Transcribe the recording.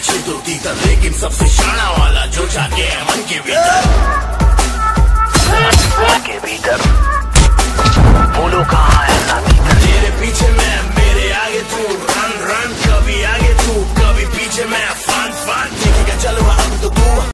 पीछे तो तीतर लेकिन सबसे शाना वाला जो जाके है मन के भीतर। मन के भीतर। बोलो कहाँ है तेरे पीछे मैं मेरे आगे तू रन रन कभी आगे तू कभी पीछे मैं।